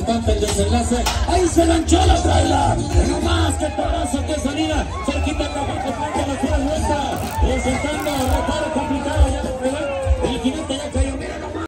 importante el desenlace. Ahí se lanchó la traila. No más que pedazo de salida. Cerquita Capaco Plata la tira vuelta. Presentando reparo complicado ya le pegó. El jinete ya